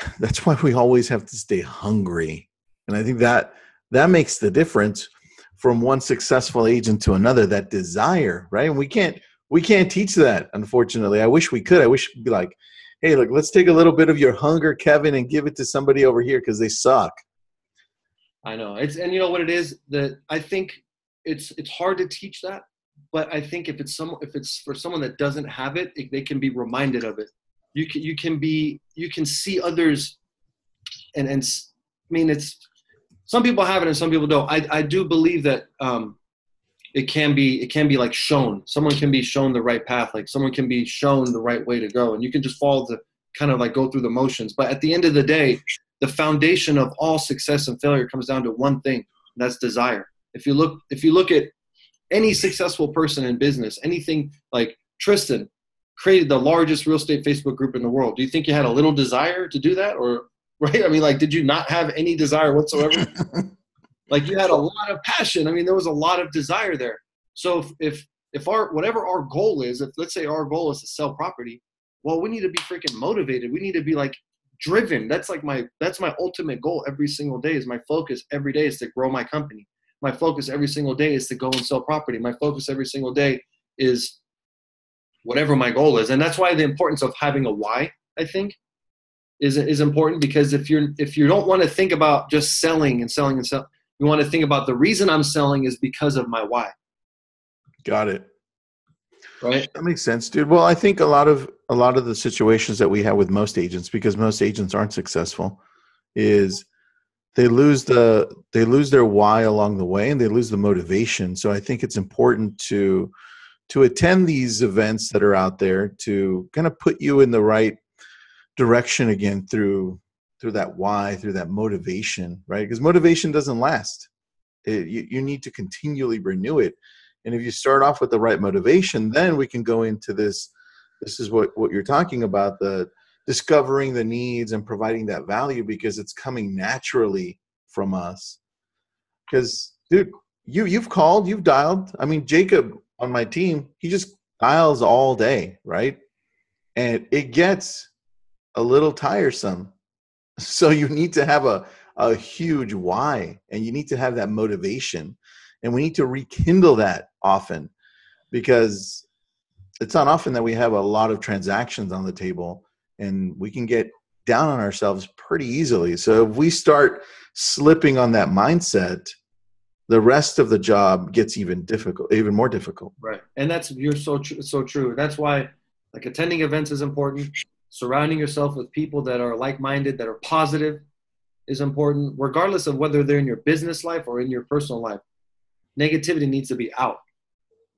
that's why we always have to stay hungry. And I think that that makes the difference from one successful agent to another that desire right? And we can't we can't teach that unfortunately. I wish we could. I wish we'd be like hey look let's take a little bit of your hunger kevin and give it to somebody over here because they suck. I know. It's and you know what it is? That i think it's it's hard to teach that but i think if it's some if it's for someone that doesn't have it, it they can be reminded of it you can you can be you can see others and and i mean it's some people have it and some people don't. I, I do believe that um, it can be it can be like shown. Someone can be shown the right path. Like someone can be shown the right way to go, and you can just follow the kind of like go through the motions. But at the end of the day, the foundation of all success and failure comes down to one thing. that's desire. If you look if you look at any successful person in business, anything like Tristan created the largest real estate Facebook group in the world. Do you think you had a little desire to do that, or right? I mean, like, did you not have any desire whatsoever? like, you had a lot of passion. I mean, there was a lot of desire there. So if, if if our whatever our goal is, if let's say our goal is to sell property, well, we need to be freaking motivated. We need to be like driven. That's like my that's my ultimate goal every single day. Is my focus every day is to grow my company. My focus every single day is to go and sell property. My focus every single day is whatever my goal is, and that's why the importance of having a why. I think is is important because if you're if you don't want to think about just selling and selling and selling, you want to think about the reason I'm selling is because of my why. Got it. Right. That makes sense, dude. Well, I think a lot of a lot of the situations that we have with most agents, because most agents aren't successful, is they lose the they lose their why along the way and they lose the motivation. So I think it's important to to attend these events that are out there to kind of put you in the right direction again through through that why through that motivation right? Because motivation doesn't last. It, you, you need to continually renew it. And if you start off with the right motivation then we can go into this this is what what you're talking about the discovering the needs and providing that value because it's coming naturally from us. Because dude you you've called you've dialed. I mean jacob on my team he just dials all day right and it gets a little tiresome. So you need to have a, a huge why and you need to have that motivation. And we need to rekindle that often because it's not often that we have a lot of transactions on the table and we can get down on ourselves pretty easily. So if we start slipping on that mindset, the rest of the job gets even difficult, even more difficult. Right. And that's you're so tr- so true. That's why like attending events is important. Surrounding yourself with people that are like-minded that are positive is important regardless of whether they're in your business life or in your personal life. Negativity needs to be out.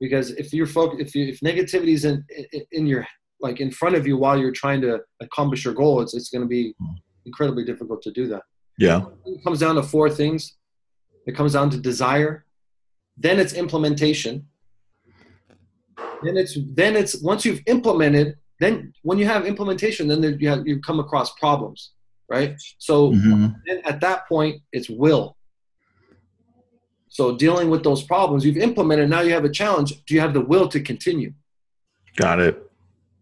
Because if you're focused if, you, if negativity is in, in, in your like in front of you while you're trying to accomplish your goal it's, it's going to be hmm. incredibly difficult to do that. Yeah. It comes down to four things it comes down to desire then it's implementation then it's then it's once you've implemented then when you have implementation, then there, you, have, you come across problems, right? So mm-hmm. at that point, it's will. So dealing with those problems, you've implemented. Now you have a challenge. Do you have the will to continue? Got it.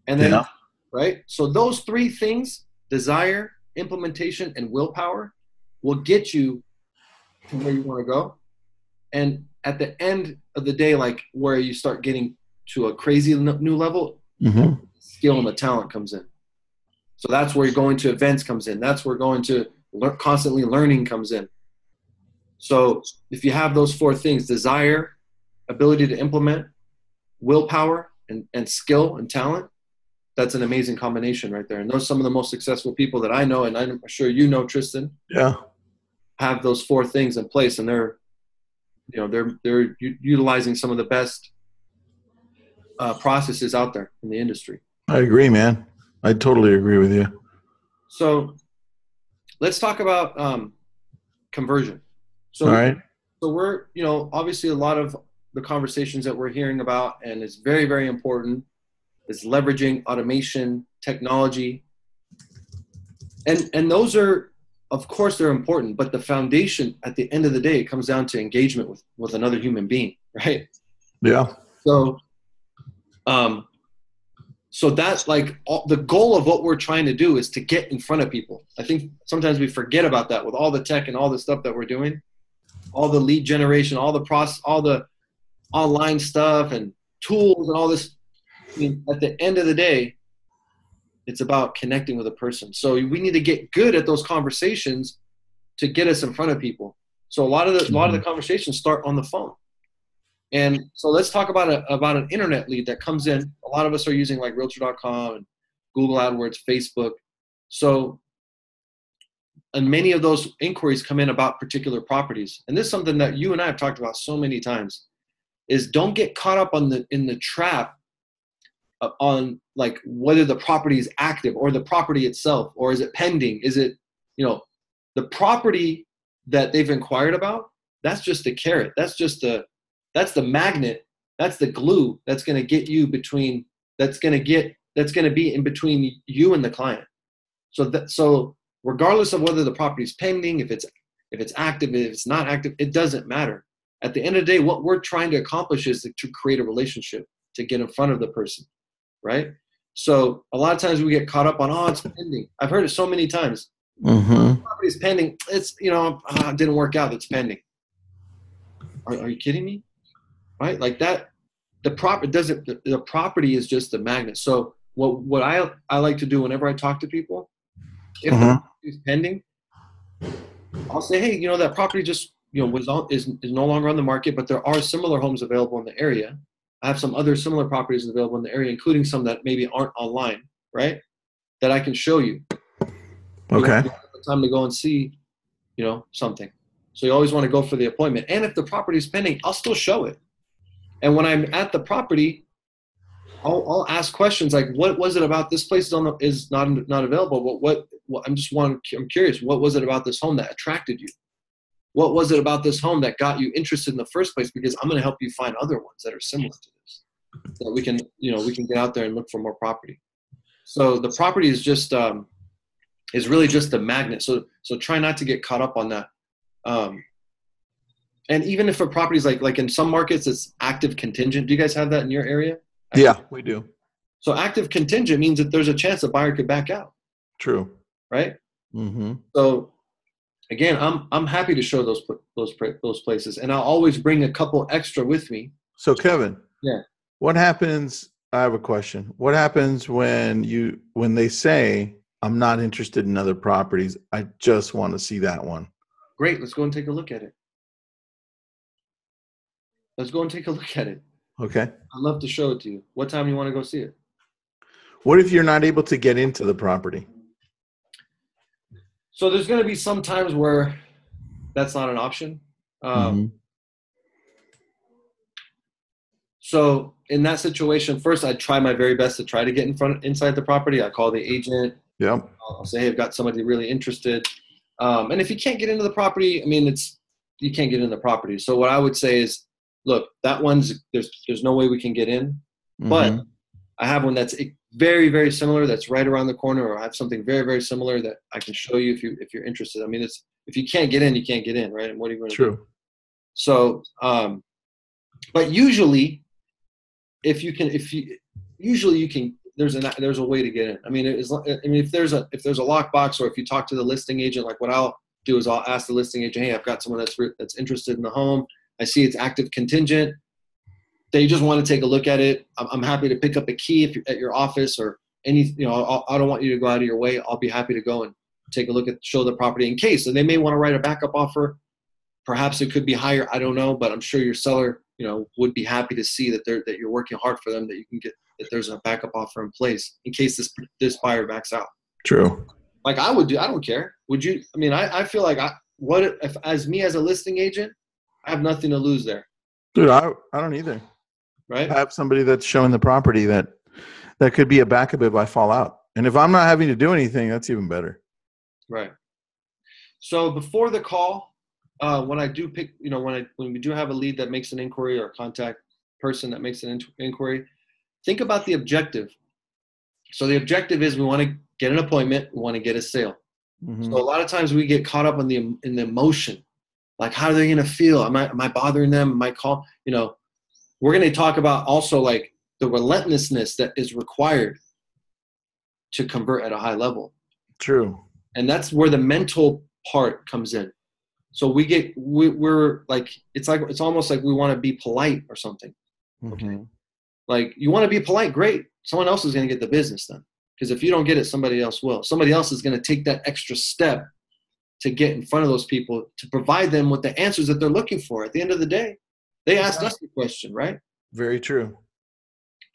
And then, yeah. right? So those three things: desire, implementation, and willpower will get you where you want to go. And at the end of the day, like where you start getting to a crazy new level, mm-hmm skill and the talent comes in. So that's where going to events comes in. That's where going to learn, constantly learning comes in. So if you have those four things desire, ability to implement, willpower, and, and skill and talent that's an amazing combination right there. And those are some of the most successful people that I know, and I'm sure you know, Tristan. Yeah. Have those four things in place, and they're, you know, they're they're utilizing some of the best uh, processes out there in the industry. I agree, man. I totally agree with you. So let's talk about um, conversion. So, All right. So we're, you know, obviously a lot of the conversations that we're hearing about, and it's very, very important, is leveraging automation, technology, and and those are, of course, they're important. But the foundation, at the end of the day, it comes down to engagement with with another human being, right? Yeah. So, um, so that's like all, the goal of what we're trying to do is to get in front of people. I think sometimes we forget about that with all the tech and all the stuff that we're doing, all the lead generation, all the process, all the online stuff and tools and all this. I mean, at the end of the day, it's about connecting with a person. So we need to get good at those conversations to get us in front of people. So a lot of the mm-hmm. a lot of the mm-hmm. conversations start on the phone. And so let's talk about a, about an internet lead that comes in. A lot of us are using like Realtor.com and Google AdWords, Facebook. So, and many of those inquiries come in about particular properties. And this is something that you and I have talked about so many times: is don't get caught up on the in the trap Uh, on like whether the property is active or the property itself or is it pending? Is it you know the property that they've inquired about? That's just the carrot. That's just the that's the magnet that's the glue that's going to get you between that's going to get that's going to be in between you and the client so that so regardless of whether the property is pending if it's if it's active if it's not active it doesn't matter at the end of the day what we're trying to accomplish is to create a relationship to get in front of the person right so a lot of times we get caught up on oh it's pending i've heard it so many times mm-hmm. property's pending it's you know uh, didn't work out it's pending are, are you kidding me right? Like that, the prop doesn't. The, the property is just the magnet. So what what I I like to do whenever I talk to people, if mm-hmm. is pending, I'll say, hey, you know that property just you know was on, is is no longer on the market, but there are similar homes available in the area. I have some other similar properties available in the area, including some that maybe aren't online, right? That I can show you. Okay. You time to go and see, you know, something. So you always want to go for the appointment. And if the property is pending, I'll still show it. And when I'm at the property, I'll, I'll ask questions like, "What was it about this place is, on the, is not not available? But what, what I'm just want I'm curious. What was it about this home that attracted you? What was it about this home that got you interested in the first place? Because I'm going to help you find other ones that are similar to this, that we can you know we can get out there and look for more property. So the property is just um, is really just a magnet. So so try not to get caught up on that. Um, and even if a property is like like in some markets it's active contingent do you guys have that in your area active yeah we do so active contingent means that there's a chance the buyer could back out true right mm-hmm. so again i'm i'm happy to show those those those places and i'll always bring a couple extra with me so kevin yeah what happens i have a question what happens when you when they say i'm not interested in other properties i just want to see that one great let's go and take a look at it Let's go and take a look at it. Okay. I'd love to show it to you. What time do you want to go see it? What if you're not able to get into the property? So there's going to be some times where that's not an option. Um, mm-hmm. So in that situation, first I'd try my very best to try to get in front inside the property. I call the agent. Yeah. I'll say, hey, I've got somebody really interested. Um, and if you can't get into the property, I mean, it's you can't get in the property. So what I would say is look, that one's there's there's no way we can get in, mm-hmm. but I have one that's very very similar that's right around the corner, or I have something very very similar that I can show you if you if you're interested. I mean, it's if you can't get in, you can't get in, right? And what are you going to True. do? So, um, but usually, if you can, if you usually you can there's a there's a way to get in. I mean, it's, I mean, if there's a if there's a lockbox, or if you talk to the listing agent, like what I'll do is I'll ask the listing agent, hey, I've got someone that's that's interested in the home. I see it's active contingent. They just want to take a look at it. I'm, I'm happy to pick up a key if you're at your office or any, you know, I'll, I do not want you to go out of your way. I'll be happy to go and take a look at, show the property in case. And they may want to write a backup offer. Perhaps it could be higher. I don't know, but I'm sure your seller, you know, would be happy to see that they're, that you're working hard for them, that you can get, that there's a backup offer in place in case this, this buyer backs out. True. Like I would do, I don't care. Would you, I mean, I, I feel like I, what if, as me as a listing agent, I have nothing to lose there. Dude, I I don't either. Right. I have somebody that's showing the property that that could be a backup if I fall out. And if I'm not having to do anything, that's even better. Right. So before the call, uh, when I do pick, you know, when I when we do have a lead that makes an inquiry or a contact person that makes an in- inquiry, think about the objective. So the objective is we want to get an appointment, we want to get a sale. Mm-hmm. So a lot of times we get caught up in the in the emotion like how are they going to feel am I, am I bothering them am i call you know we're going to talk about also like the relentlessness that is required to convert at a high level. True. And that's where the mental part comes in. So we get we, we're like it's like it's almost like we want to be polite or something. Mhm. Like you want to be polite, great. Someone else is going to get the business then. Because if you don't get it, somebody else will. Somebody else is going to take that extra step to get in front of those people to provide them with the answers that they're looking for. At the end of the day, they asked us the question, right? Very true.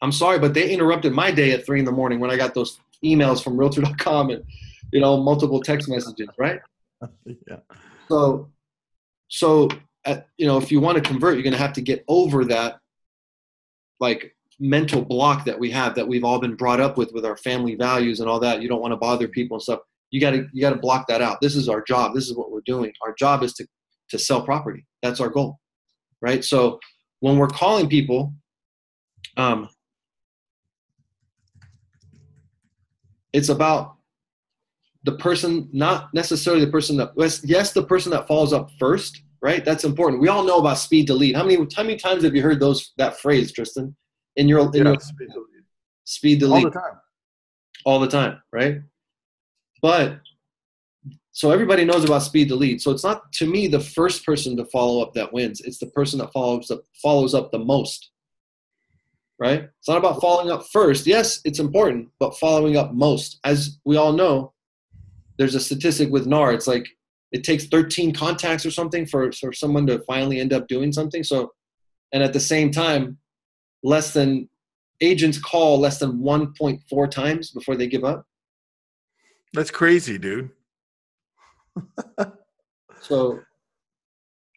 I'm sorry, but they interrupted my day at three in the morning when I got those emails from Realtor.com and you know multiple text messages, right? yeah. So, so at, you know, if you want to convert, you're going to have to get over that, like mental block that we have that we've all been brought up with with our family values and all that. You don't want to bother people and stuff. You got to you got to block that out. This is our job. This is what we're doing. Our job is to to sell property. That's our goal, right? So when we're calling people, um, it's about the person, not necessarily the person that yes, the person that follows up first, right? That's important. We all know about speed to lead. How many how many times have you heard those that phrase, Tristan? In your, in Yeah, your speed to lead. speed to All lead the time. all the time, right? But so everybody knows about speed to lead. So it's not to me the first person to follow up that wins. It's the person that follows up follows up the most. Right? It's not about following up first. Yes, it's important, but following up most. As we all know, there's a statistic with NAR. It's like it takes 13 contacts or something for, for someone to finally end up doing something. So and at the same time, less than agents call less than 1.4 times before they give up. That's crazy, dude. So,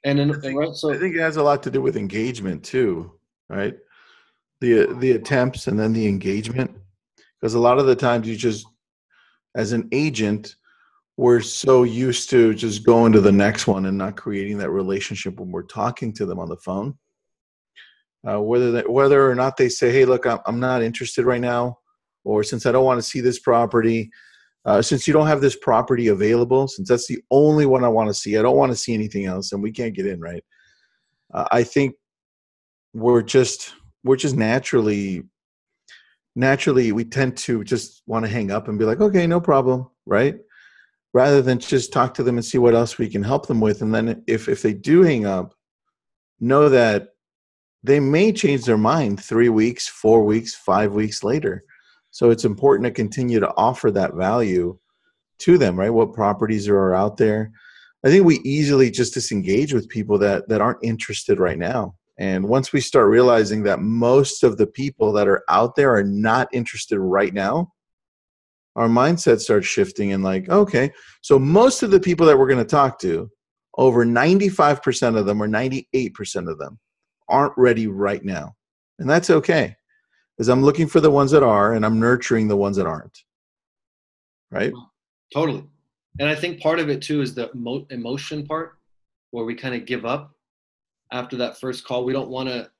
and then I think- right, so I think it has a lot to do with engagement too, right? The the attempts and then the engagement, because a lot of the times you just, as an agent, we're so used to just going to the next one and not creating that relationship when we're talking to them on the phone. Uh, whether that, whether or not they say, "Hey, look, I'm I'm not interested right now," or since I don't want to see this property, uh, since you don't have this property available, since that's the only one I want to see, I don't want to see anything else, and we can't get in, right? Uh, I think we're just we're just naturally naturally we tend to just want to hang up and be like, okay, no problem, right? Rather than just talk to them and see what else we can help them with, and then if if they do hang up, know that they may change their mind three weeks, four weeks, five weeks later. So it's important to continue to offer that value to them, right? What properties are out there? I think we easily just disengage with people that that aren't interested right now. And once we start realizing that most of the people that are out there are not interested right now, our mindset starts shifting and like, okay, so most of the people that we're going to talk to, over 95% of them or 98% of them aren't ready right now. And that's okay. Because I'm looking for the ones that are and I'm nurturing the ones that aren't. Right? totally. And I think part of it too is the emo- emotion part, where we kind of give up after that first call. We don't want to,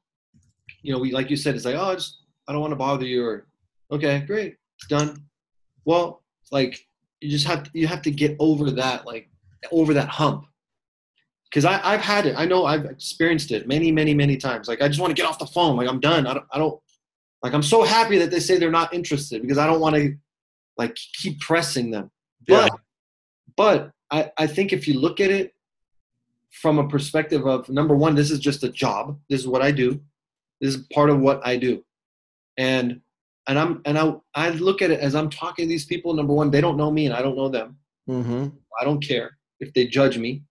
you know, we like you said, it's like, oh, I just I don't want to bother you, or okay, great, it's done. Well, like you just have to, you have to get over that, like over that hump. Because I I've had it. I know I've experienced it many many many times. Like I just want to get off the phone. Like I'm done. I don't I don't like I'm so happy that they say they're not interested because I don't want to like keep pressing them. Yeah. But but I, I think if you look at it from a perspective of number one, this is just a job. This is what I do. This is part of what I do. And and I'm and I I look at it as I'm talking to these people, number one, they don't know me and I don't know them. Mm-hmm. I don't care if they judge me.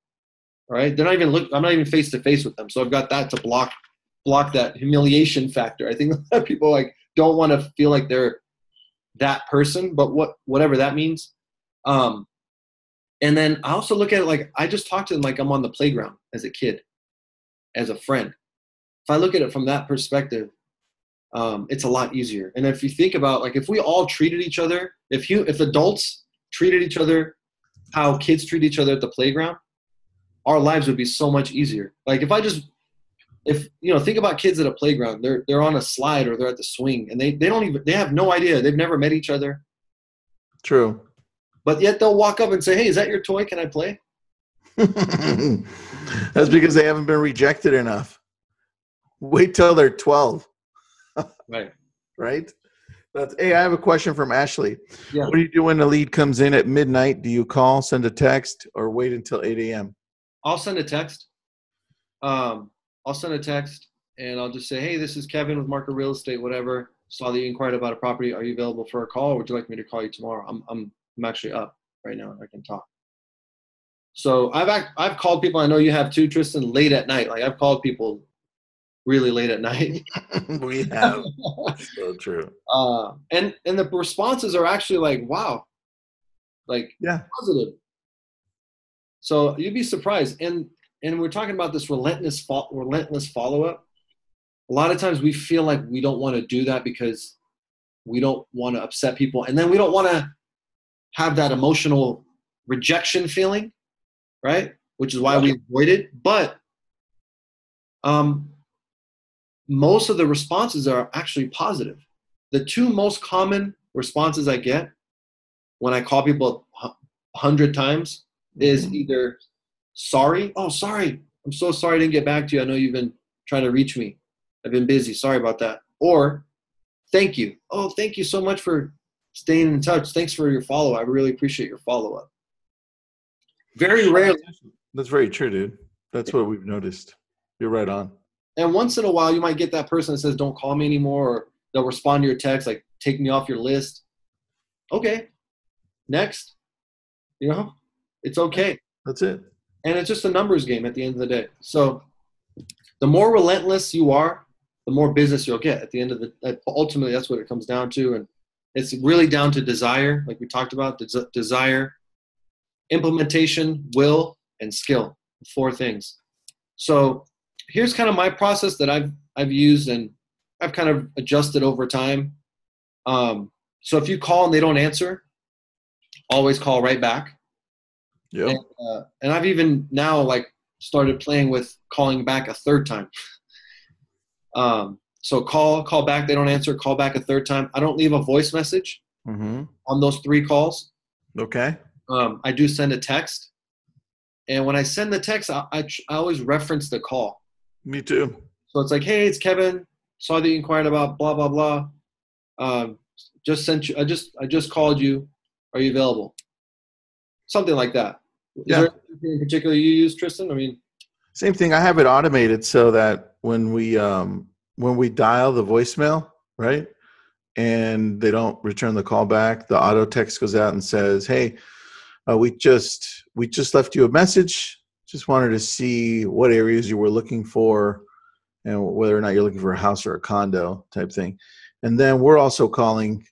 All right. They're not even look I'm not even face to face with them. So I've got that to block block that humiliation factor. I think a lot of people like don't want to feel like they're that person, but what whatever that means. Um and then I also look at it like I just talked to them like I'm on the playground as a kid, as a friend. If I look at it from that perspective, um, it's a lot easier. And if you think about like if we all treated each other, if you if adults treated each other how kids treat each other at the playground, our lives would be so much easier. Like if I just if you know think about kids at a playground, they're they're on a slide or they're at the swing and they, they don't even they have no idea. They've never met each other. True. But yet they'll walk up and say, Hey, is that your toy? Can I play? That's because they haven't been rejected enough. Wait till they're 12. Right. right? That's hey, I have a question from Ashley. Yeah. What do you do when the lead comes in at midnight? Do you call, send a text, or wait until 8 a.m.? I'll send a text. Um, I'll send a text and I'll just say, hey, this is Kevin with Marker Real Estate, whatever. Saw that you inquired about a property. Are you available for a call or would you like me to call you tomorrow? I'm, I'm, I'm actually up right now. I can talk. So I've, act- I've called people. I know you have too, Tristan, late at night. Like I've called people really late at night. we have. so true. uh, and, and the responses are actually like, wow, like Yeah. positive. So you'd be surprised. And and we're talking about this relentless fo- relentless follow up. A lot of times we feel like we don't want to do that because we don't want to upset people, and then we don't want to have that emotional rejection feeling, right? Which is why we avoid it. But um, most of the responses are actually positive. The two most common responses I get when I call people a hundred times is Mhm. either sorry, oh sorry, I'm so sorry I didn't get back to you. I know you've been trying to reach me. I've been busy. Sorry about that. Or thank you. Oh, thank you so much for staying in touch. Thanks for your follow. I really appreciate your follow up. Very rarely, That's very true, dude. That's what we've noticed. You're right on. and once in a while, you might get that person that says, "Don't call me anymore," or they'll respond to your text like, "Take me off your list." Okay, next. You know, it's okay. That's it. And it's just a numbers game at the end of the day. So the more relentless you are, the more business you'll get at the end of the. Ultimately, that's what it comes down to, and it's really down to desire, like we talked about, des- desire, implementation, will, and skill. Four things. So here's kind of my process that I've I've used and I've kind of adjusted over time. Um, so if you call and they don't answer, always call right back Yep. and, uh, and I've even now like started playing with calling back a third time. Um, so call, call back. They don't answer. Call back a third time. I don't leave a voice message Mm-hmm. on those three calls. Okay. Um, I do send a text, and when I send the text, I, I, I always reference the call. Me too. So it's like, hey, it's Kevin. Saw that you inquired about blah blah blah. Um, just sent you. I just I just called you. Are you available? Something like that. Is Yeah. there anything in particular you use, Tristan? I mean, Same thing. I have it automated so that when we um when we dial the voicemail, right, and they don't return the call back, the auto text goes out and says, "Hey, uh, we just we just left you a message. Just wanted to see what areas you were looking for, and whether or not you're looking for a house or a condo type thing." And then we're also calling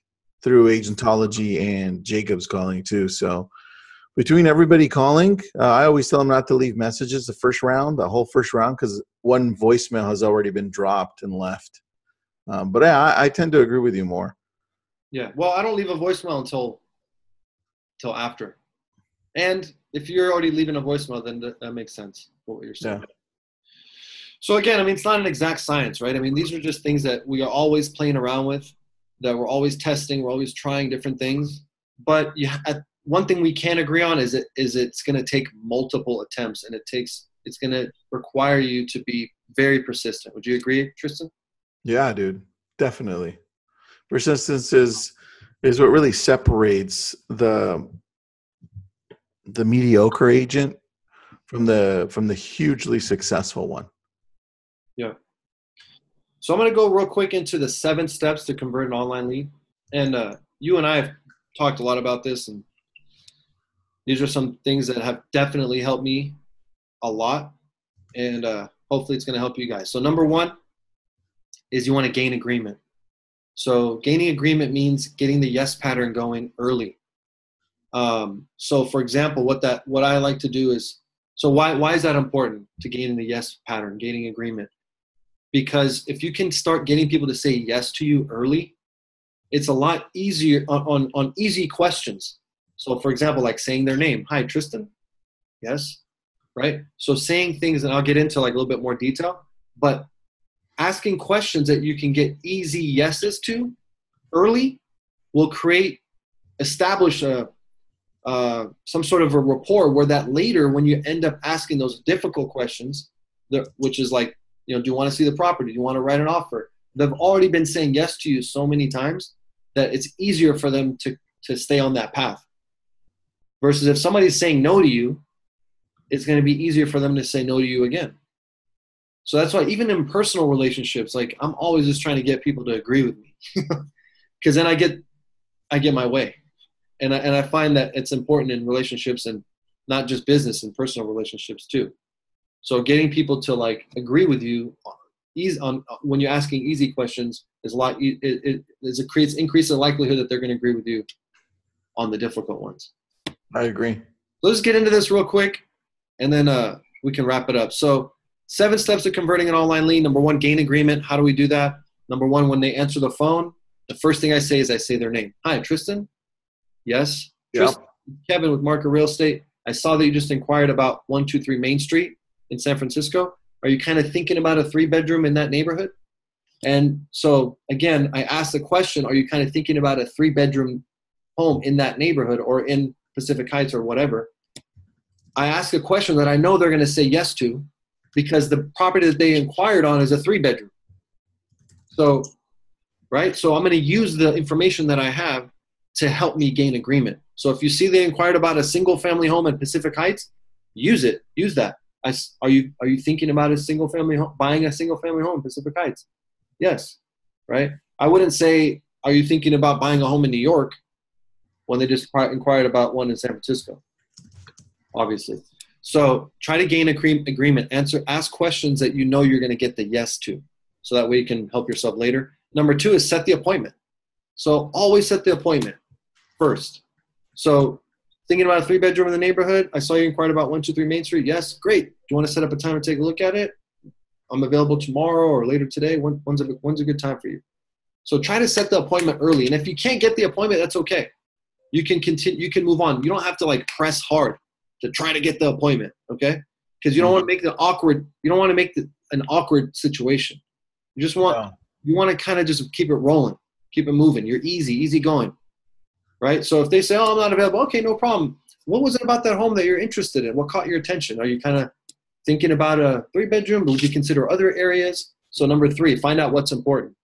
through Agentology and Jacob's calling too. So between everybody calling, uh, I always tell them not to leave messages the first round, the whole first round, because one voicemail has already been dropped and left. Um, but I, I tend to agree with you more. Yeah. Well, I don't leave a voicemail until until after. And if you're already leaving a voicemail, then that, that makes sense. What you're saying. Yeah. So again, I mean, it's not an exact science, right? I mean, these are just things that we are always playing around with, that we're always testing, we're always trying different things. But you, ha- one thing we can agree on is it is it's going to take multiple attempts, and it takes it's going to require you to be very persistent. Would you agree, Tristan? Yeah, dude, definitely. Persistence is is what really separates the the mediocre agent from the from the hugely successful one. Yeah. So I'm going to go real quick into the seven steps to convert an online lead. And uh, you and I have talked a lot about this, and these are some things that have definitely helped me a lot. And uh, hopefully, it's going to help you guys. So, number one is you want to gain agreement. So, gaining agreement means getting the yes pattern going early. Um, so, for example, what that what I like to do is so why why is that important to gaining the yes pattern, gaining agreement? because if you can start getting people to say yes to you early it's a lot easier on, on, on easy questions so for example like saying their name hi tristan yes right so saying things and i'll get into like a little bit more detail but asking questions that you can get easy yeses to early will create establish a uh, some sort of a rapport where that later when you end up asking those difficult questions which is like you know, do you want to see the property? Do you want to write an offer? they've already been saying yes to you so many times that it's easier for them to to stay on that path. Versus if somebody's saying no to you, it's going to be easier for them to say no to you again. So that's why even in personal relationships, like I'm always just trying to get people to agree with me, because then I get I get my way, and I, and I find that it's important in relationships and not just business and personal relationships too. So getting people to like agree with you, easy on when you're asking easy questions is a lot. It, it, it creates increase the likelihood that they're going to agree with you on the difficult ones. I agree. Let's get into this real quick, and then uh, we can wrap it up. So seven steps to converting an online lead. Number one, gain agreement. How do we do that? Number one, when they answer the phone, the first thing I say is I say their name. Hi, Tristan. Yes. Yep. Tristan, Kevin with Marker Real Estate. I saw that you just inquired about 123 Main Street in San Francisco. Are you kind of thinking about a three bedroom in that neighborhood? And so, again, I asked the question Are you kind of thinking about a three bedroom home in that neighborhood or in Pacific Heights or whatever? I ask a question that I know they're going to say yes to because the property that they inquired on is a three bedroom. So, right? So I'm going to use the information that I have to help me gain agreement. So if you see they inquired about a single family home in Pacific Heights, use it. Use that. Are you are you thinking about a single family home, buying a single family home in Pacific Heights? Yes. Right? I wouldn't say are you thinking about buying a home in New York when they just inquired about one in San Francisco? Obviously. So try to gain a cre- agreement. Answer, ask questions that you know you're going to get the yes to, so that way you can help yourself later. Number two is set the appointment. So always set the appointment first. So thinking about a three bedroom in the neighborhood. I saw you inquired about one two three Main Street. Yes, great. Do you want to set up a time to take a look at it? I'm available tomorrow or later today. When, when's a when's a good time for you? So try to set the appointment early. And if you can't get the appointment, that's okay. You can continue. You can move on. You don't have to like press hard to try to get the appointment. Okay, because you don't want to make the awkward. You don't want to make the, an awkward situation. You just want yeah. you want to kind of just keep it rolling, keep it moving. You're easy, easy going right? So if they say, "Oh, I'm not available," okay, no problem. What was it about that home that you're interested in? What caught your attention? Are you kind of thinking about a three bedroom? Would you consider other areas? So number three, find out what's important.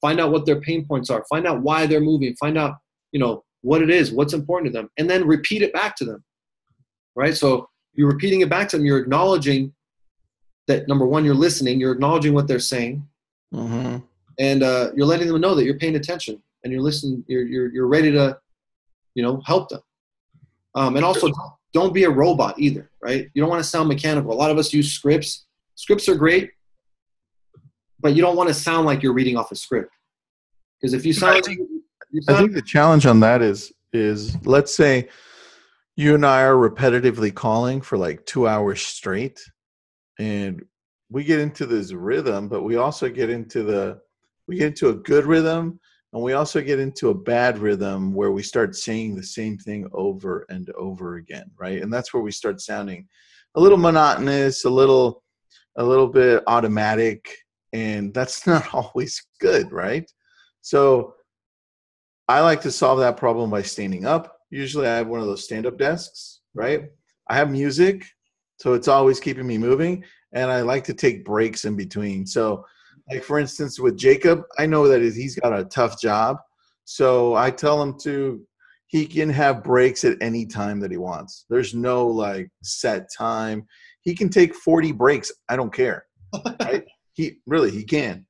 Find out what their pain points are. Find out why they're moving. Find out, you know, what it is, what's important to them, and then repeat it back to them. Right? So you're repeating it back to them. You're acknowledging that number one, you're listening. You're acknowledging what they're saying, mm-hmm. and uh, you're letting them know that you're paying attention and you're listening. You're you're you're ready to you know, help them. Um, and also, don't be a robot either, right? You don't want to sound mechanical. A lot of us use scripts. Scripts are great, but you don't want to sound like you're reading off a script. Because if you sound, I think, you sound I think the challenge on that is is let's say you and I are repetitively calling for like two hours straight, and we get into this rhythm, but we also get into the we get into a good rhythm and we also get into a bad rhythm where we start saying the same thing over and over again, right? And that's where we start sounding a little monotonous, a little a little bit automatic, and that's not always good, right? So I like to solve that problem by standing up. Usually I have one of those stand-up desks, right? I have music, so it's always keeping me moving, and I like to take breaks in between. So like for instance, with Jacob, I know that he's got a tough job, so I tell him to he can have breaks at any time that he wants. There's no like set time. He can take 40 breaks. I don't care. right? He really he can.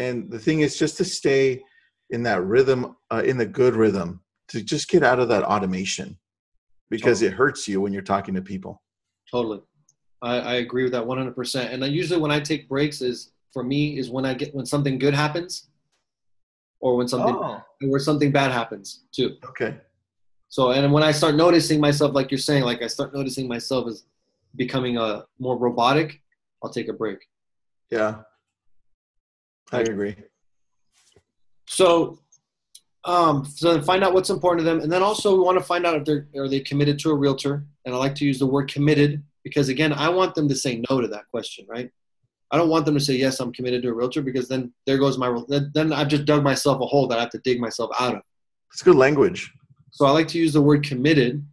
And the thing is just to stay in that rhythm, uh, in the good rhythm, to just get out of that automation because totally. it hurts you when you're talking to people. Totally. I, I agree with that 100%. And I usually when I take breaks is for me is when I get when something good happens, or when something oh. where something bad happens too. Okay. So and when I start noticing myself, like you're saying, like I start noticing myself as becoming a uh, more robotic, I'll take a break. Yeah. I agree. So um, so then find out what's important to them, and then also we want to find out if they're are they committed to a realtor. And I like to use the word committed because again, I want them to say no to that question, right? I don't want them to say yes, I'm committed to a realtor because then there goes my then I've just dug myself a hole that I have to dig myself out of. It's good language. So I like to use the word committed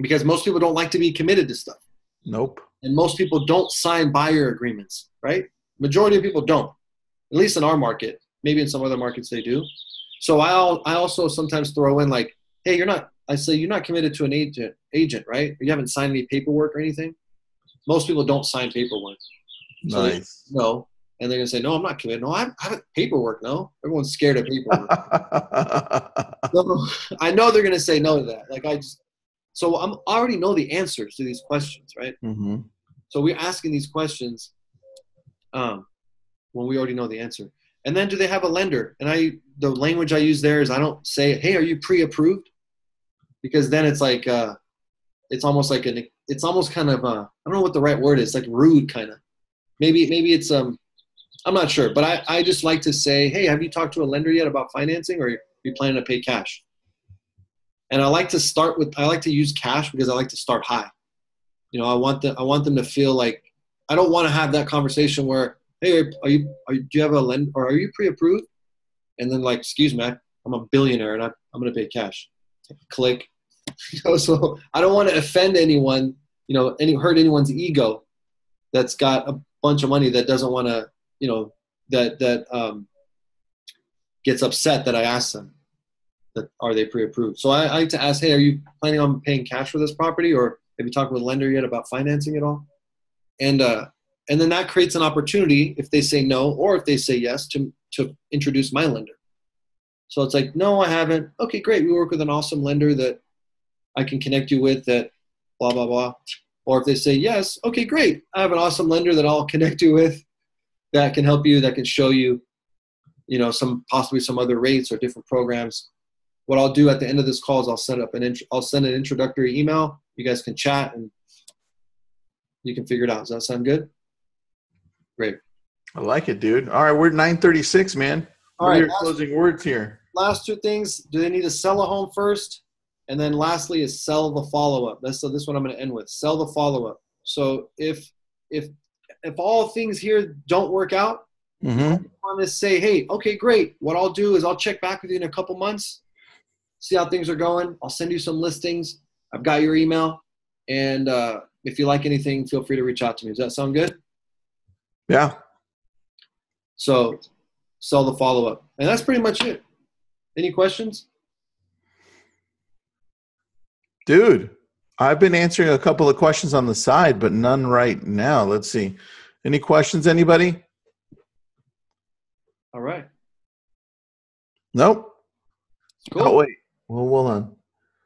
because most people don't like to be committed to stuff. Nope. And most people don't sign buyer agreements, right? Majority of people don't. At least in our market, maybe in some other markets they do. So I I also sometimes throw in like, hey, you're not. I say you're not committed to an agent agent, right? You haven't signed any paperwork or anything. Most people don't sign paperwork. So they- Nice. no, and they're gonna say, no, I'm not committed. No, I I haven't paperwork. No, everyone's scared of paperwork. No, I know they're gonna say no to that. Like I just, so I'm I already know the answers to these questions, right? hmm So we're asking these questions um, when we already know the answer. And then do they have a lender? And I, the language I use there is I don't say, hey, are you pre-approved? Because then it's like, uh, it's almost like an, it's almost kind of, uh, I don't know what the right word is, like rude kind of. Maybe, maybe it's, um, I'm not sure, but I, I just like to say, hey, have you talked to a lender yet about financing or are you planning to pay cash? And I like to start with, I like to use cash because I like to start high you know i want them i want them to feel like i don't want to have that conversation where hey are you, are you do you have a lend or are you pre-approved? And then like excuse me i'm a billionaire and I, i'm going to pay cash. Click. You know so i don't want to offend anyone you know any hurt anyone's ego that's got a bunch of money that doesn't want to you know that that um, gets upset that i asked them that are they pre-approved? So I, I like to ask hey are you planning on paying cash for this property or have you talked with a lender yet about financing it all? And uh, and then that creates an opportunity if they say no or if they say yes to to introduce my lender. So it's like, no, I haven't. Okay, great. We work with an awesome lender that I can connect you with that blah blah blah. Or if they say yes, okay, great. I have an awesome lender that I'll connect you with that can help you, that can show you, you know, some possibly some other rates or different programs. What I'll do at the end of this call is I'll set up an int- I'll send an introductory email. You guys can chat and you can figure it out. Does that sound good? Great. I like it, dude. All right, we're 936, man. All What are right. your Last, closing words here? last two things. Do they need to sell a home first? And then lastly is sell the follow up. That's so this one I'm going to end with. Sell the follow up. So if if if all things here don't work out, Mm-hmm. want to say, hey, okay, great. What I'll do is I'll check back with you in a couple months, see how things are going. I'll send you some listings. I've got your email, and uh, if you like anything, feel free to reach out to me. Does that sound good? Yeah. So, sell the follow up, and that's pretty much it. Any questions? Dude, I've been answering a couple of questions on the side, but none right now. Let's see. Any questions, anybody? All right. Nope. Cool. Oh, wait. Well, hold on.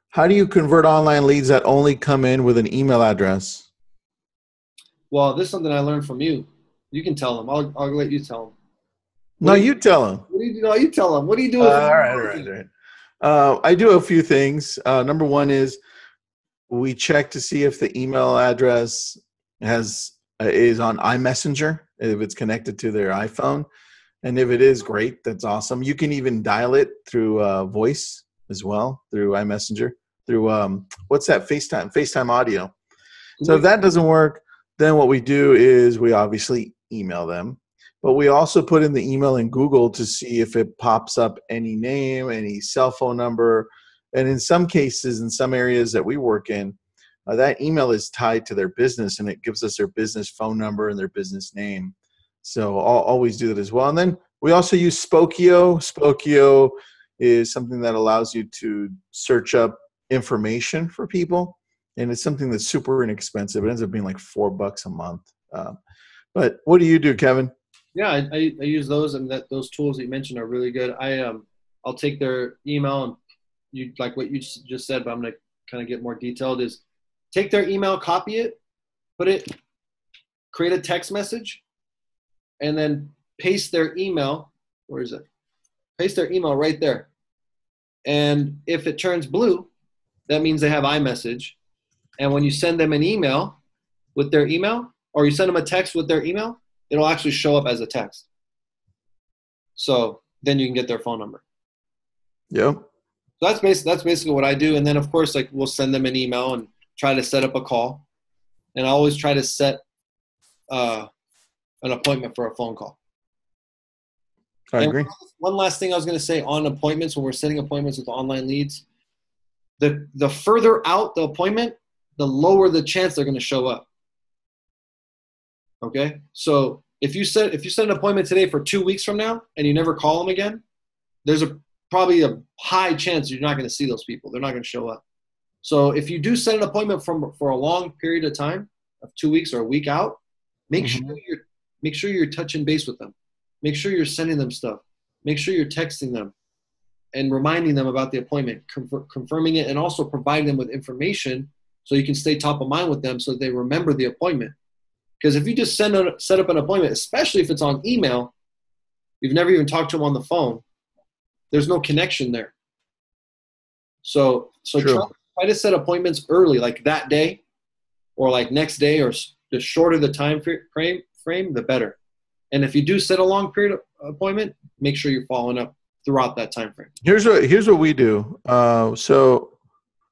How do you convert online leads that only come in with an email address? Well, this is something I learned from you. You can tell them. I'll, I'll let you tell them. No, What do you tell them. What do you do? No, you tell them. What do you do? Uh, all right, all right, all right. Uh, I do a few things. Uh, number one is we check to see if the email address has uh, is on iMessenger if it's connected to their iPhone, and if it is, great. That's awesome. You can even dial it through uh, voice as well through iMessenger through um, what's that FaceTime FaceTime audio. So if that doesn't work, then what we do is we obviously email them, but we also put in the email in Google to see if it pops up any name, any cell phone number, and in some cases, in some areas that we work in, uh, that email is tied to their business and it gives us their business phone number and their business name. So I'll always do that as well. And then we also use Spokeo. Spokeo is something that allows you to search up information for people and it's something that's super inexpensive. It ends up being like four bucks a month. Um, but what do you do, Kevin? Yeah, I, I, use those, and that those tools that you mentioned are really good. I um, I'll take their email and you like what you just just said, but I'm gonna kind of get more detailed. Is take their email, copy it, put it, create a text message, and then paste their email. Where is it? Paste their email right there. And if it turns blue, that means they have iMessage. And when you send them an email with their email, or you send them a text with their email, it'll actually show up as a text. So then you can get their phone number. Yep. So that's basically that's basically what I do. And then of course, like we'll send them an email and try to set up a call. And I always try to set uh, an appointment for a phone call. I And agree. One last thing I was going to say on appointments when we're setting appointments with online leads, the the further out the appointment, the lower the chance they're going to show up. Okay, so if you set if you set an appointment today for two weeks from now and you never call them again, there's a probably a high chance you're not going to see those people. They're not going to show up. So if you do set an appointment from for a long period of time, of two weeks or a week out, make mm-hmm. sure you're make sure you're touching base with them. Make sure you're sending them stuff. Make sure you're texting them and reminding them about the appointment, confirming it, and also providing them with information so you can stay top of mind with them so they remember the appointment. Because if you just send a, set up an appointment, especially if it's on email, you've never even talked to them on the phone. There's no connection there. So so try, try to set appointments early, like that day, or like next day, or the shorter the time frame frame, the better. And if you do set a long period of appointment, make sure you're following up throughout that time frame. Here's what here's what we do. Uh, so,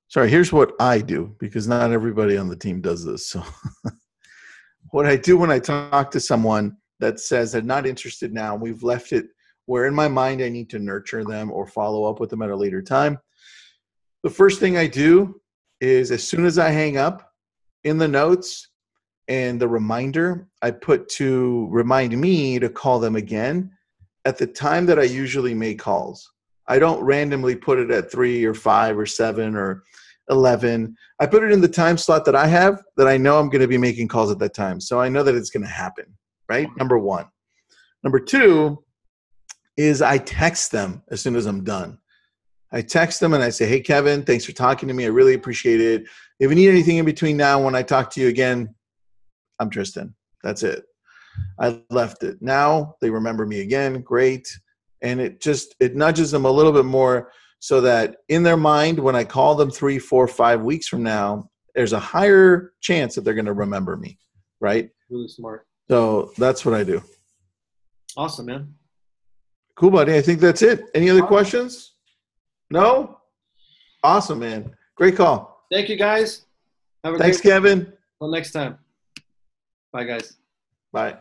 sorry. Here's what I do because not everybody on the team does this. So. what I do when I talk to someone that says they're not interested now, we've left it where in my mind I need to nurture them or follow up with them at a later time. The first thing I do is as soon as I hang up in the notes and the reminder, I put to remind me to call them again at the time that I usually make calls. I don't randomly put it at three or five or seven or 11. I put it in the time slot that I have that I know I'm going to be making calls at that time. So I know that it's going to happen, right? Number one. Number two is I text them as soon as I'm done. I text them and I say, Hey, Kevin, thanks for talking to me. I really appreciate it. If you need anything in between now when I talk to you again, I'm Tristan. That's it. I left it. Now they remember me again. Great. And it just, it nudges them a little bit more so that in their mind, when I call them three, four, five weeks from now, there's a higher chance that they're going to remember me, right? Really smart. So that's what I do. Awesome, man. Cool, buddy. I think that's it. Any other questions? No? Awesome, man. Great call. Thank you, guys. Have a Thanks, Kevin. Until next time. Bye, guys. Bye.